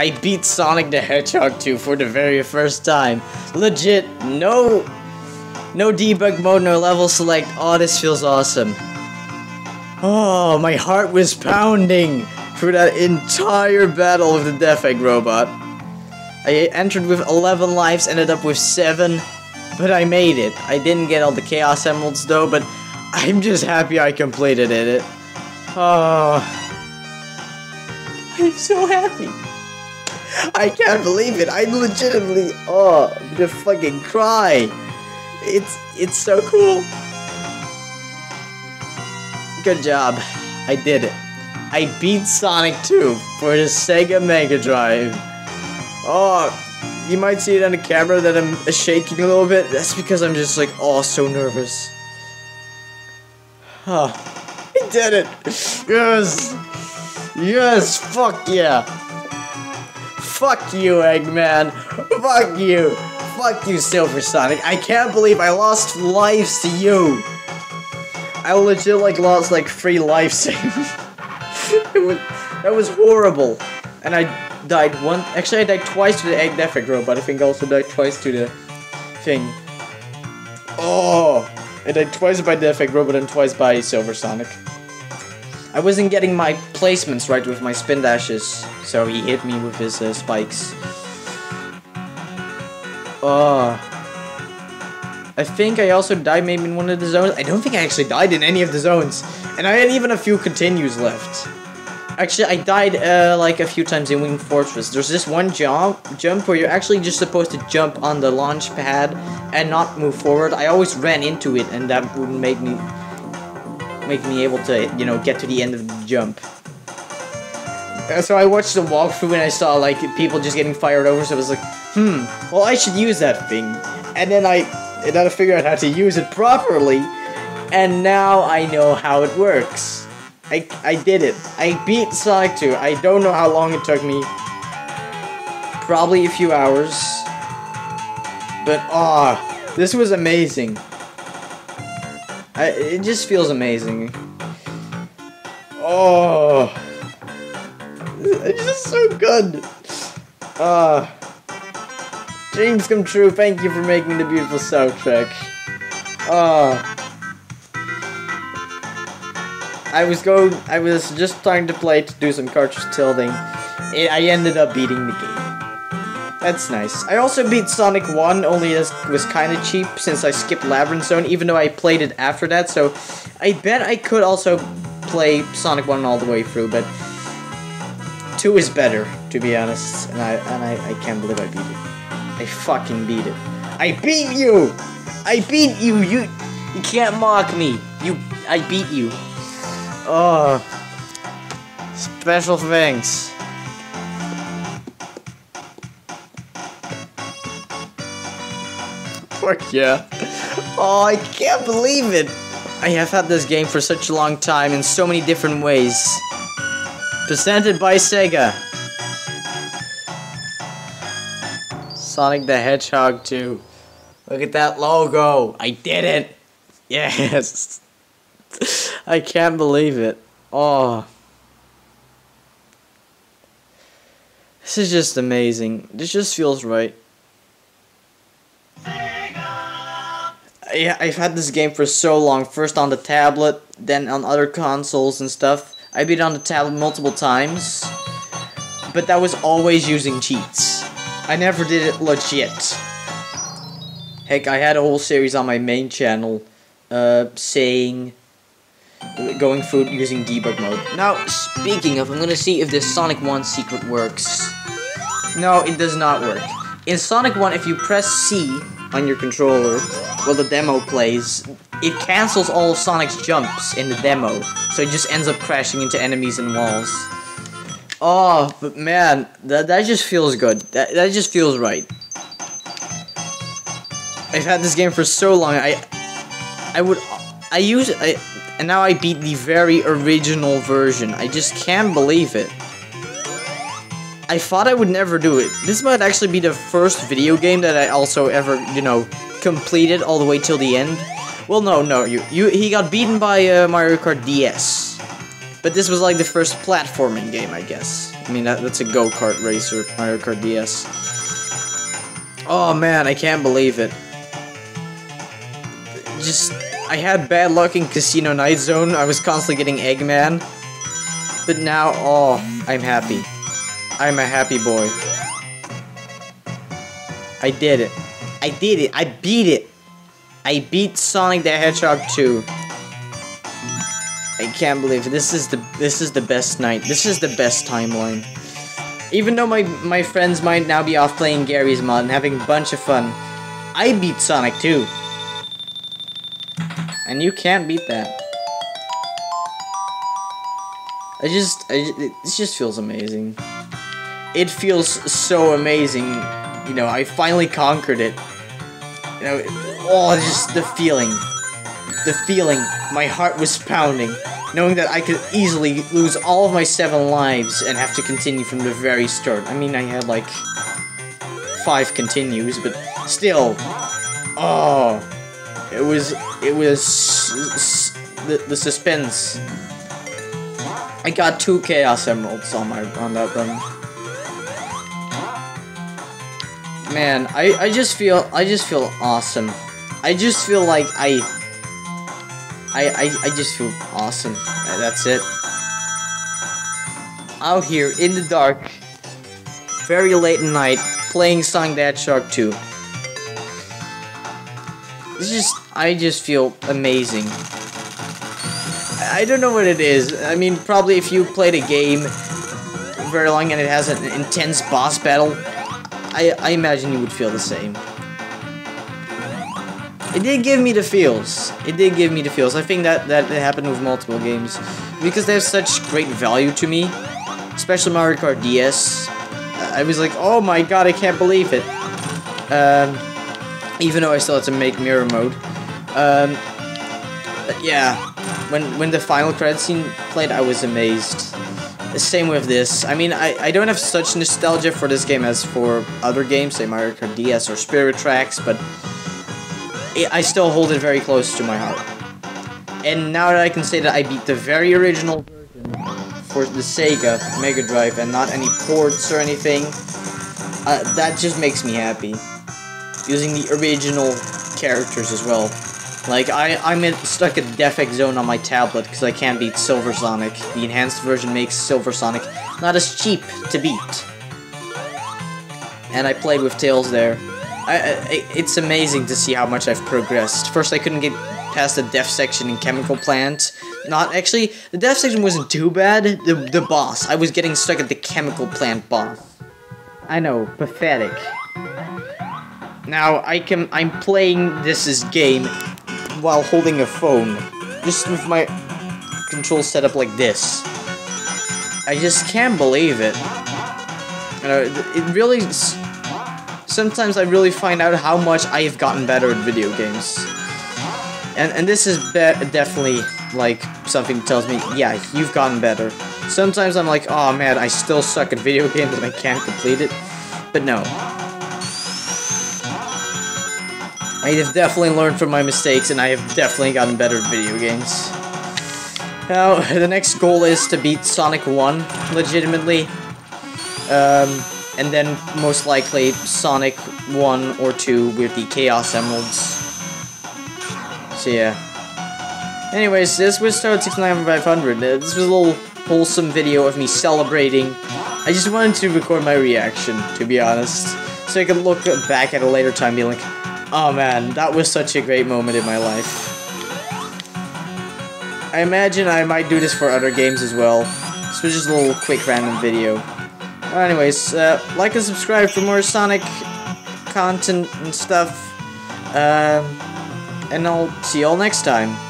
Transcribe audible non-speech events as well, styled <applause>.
I beat Sonic the Hedgehog 2 for the very first time. Legit, no no debug mode, no level select. Oh, this feels awesome. Oh, my heart was pounding through that entire battle with the Death Egg robot. I entered with 11 lives, ended up with 7, but I made it. I didn't get all the Chaos Emeralds though, but I'm just happy I completed it. Oh, I'm so happy. I can't believe it. I legitimately, oh, I'm gonna fucking cry. It's it's so cool. Good job. I did it. I beat Sonic 2 for the Sega Mega Drive. Oh, you might see it on the camera that I'm shaking a little bit. That's because I'm just like, oh, so nervous. Oh, I did it. Yes. Yes, fuck yeah. Fuck you, Eggman. Fuck you. Fuck you, Silver Sonic. I can't believe I lost lives to you. I legit like lost like three lives. <laughs> it was that was horrible. And I died one actually I died twice to the egg Death Egg robot. I think I also died twice to the thing. Oh I died twice by Death Egg robot and twice by Silver Sonic. I wasn't getting my placements right with my spin dashes, so he hit me with his uh, spikes. Oh. I think I also died maybe in one of the zones. I don't think I actually died in any of the zones. And I had even a few continues left. Actually, I died uh, like a few times in Wing Fortress. There's this one jump, jump where you're actually just supposed to jump on the launch pad and not move forward. I always ran into it and that wouldn't make me make me able to, you know, get to the end of the jump. So I watched the walkthrough and I saw like people just getting fired over, so I was like, hmm, well I should use that thing. And then I and then I figured out how to use it properly, and now I know how it works. I, I did it. I beat Sonic 2. I don't know how long it took me. Probably a few hours. But ah, this was amazing. I, it just feels amazing. Oh, it's just so good. Ah, dreams come true. Thank you for making the beautiful soundtrack. Ah. I was going, I was just trying to play to do some cartridge tilting. I ended up beating the game. That's nice. I also beat Sonic 1, only it was kind of cheap since I skipped Labyrinth Zone, even though I played it after that, so I bet I could also play Sonic 1 all the way through, but 2 is better, to be honest, and I and I, I can't believe I beat it. I fucking beat it. I beat you! I beat you! You you can't mock me. You I beat you. Oh. Special thanks. Fuck yeah. Oh, I can't believe it. I have had this game for such a long time in so many different ways. Presented by Sega. Sonic the Hedgehog 2. Look at that logo. I did it. <laughs> Yes. I can't believe it. Oh. This is just amazing. This just feels right. Yeah, I've had this game for so long. First on the tablet, then on other consoles and stuff. I beat it on the tablet multiple times. But that was always using cheats. I never did it legit. Heck, I had a whole series on my main channel uh, saying going through using debug mode. Now, speaking of, I'm gonna see if this Sonic 1 secret works. No, it does not work. In Sonic 1, if you press C on your controller while the demo plays, it cancels all of Sonic's jumps in the demo, so it just ends up crashing into enemies and walls. Oh, but man, that, that just feels good. That, that just feels right. I've had this game for so long, I I would I use I and now I beat the very original version. I just can't believe it. I thought I would never do it. This might actually be the first video game that I also ever, you know, completed all the way till the end. Well, no, no, you, you he got beaten by uh, Mario Kart DS. But this was like the first platforming game, I guess. I mean, that, that's a go-kart racer, Mario Kart DS. Oh man, I can't believe it. Just, I had bad luck in Casino Night Zone. I was constantly getting Eggman. But now, oh, I'm happy. I'm a happy boy. I did it. I did it. I beat it. I beat Sonic the Hedgehog 2. I can't believe it. This is the this is the best night. This is the best timeline. Even though my my friends might now be off playing Garry's Mod and having a bunch of fun, I beat Sonic 2. And you can't beat that. I just, I, it just feels amazing. It feels so amazing. You know, I finally conquered it. You know, oh, just the feeling. The feeling. My heart was pounding. Knowing that I could easily lose all of my seven lives and have to continue from the very start. I mean, I had like five continues, but still. Oh. It was, it was, the, the suspense. I got two Chaos Emeralds on my, on that run. Man, I, I just feel, I just feel awesome. I just feel like I, I, I, I just feel awesome. That's it. Out here in the dark, very late at night, playing Song the Shark 2. It's just, I just feel amazing. I don't know what it is. I mean, probably if you played a game very long and it has an intense boss battle, I, I imagine you would feel the same. It did give me the feels. It did give me the feels. I think that, that happened with multiple games. Because they have such great value to me. Especially Mario Kart DS. I was like, oh my god, I can't believe it. Um, even though I still had to make mirror mode. Um, yeah, when when the final credit scene played, I was amazed. Same with this. I mean, I, I don't have such nostalgia for this game as for other games, say Mario Kart DS or Spirit Tracks, but it, I still hold it very close to my heart. And now that I can say that I beat the very original version for the Sega Mega Drive and not any ports or anything, uh, that just makes me happy. Using the original characters as well. Like, I, I'm in, stuck at Death Egg Zone on my tablet because I can't beat Silver Sonic. The enhanced version makes Silver Sonic not as cheap to beat. And I played with Tails there. I, I, it's amazing to see how much I've progressed. First, I couldn't get past the death section in Chemical Plant. Not actually, the death section wasn't too bad. The, the boss, I was getting stuck at the Chemical Plant boss. I know, pathetic. Now, I can, I'm playing this game while holding a phone. Just with my control set up like this. I just can't believe it. You know, it really... Sometimes I really find out how much I have gotten better at video games. And, and this is definitely, like, something tells me, yeah, you've gotten better. Sometimes I'm like, oh man, I still suck at video <laughs> games and I can't complete it. But no, I have definitely learned from my mistakes, and I have definitely gotten better at video games. Now, the next goal is to beat Sonic 1, legitimately. Um, and then, most likely, Sonic 1 or 2 with the Chaos Emeralds. So, yeah. Anyways, this was Toad 69500. Uh, this was a little wholesome video of me celebrating. I just wanted to record my reaction, to be honest. So I could look back at a later time and be like, Oh man, that was such a great moment in my life. I imagine I might do this for other games as well. This was just a little quick random video. anyways, uh, like and subscribe for more Sonic content and stuff. Um, and I'll see y'all next time.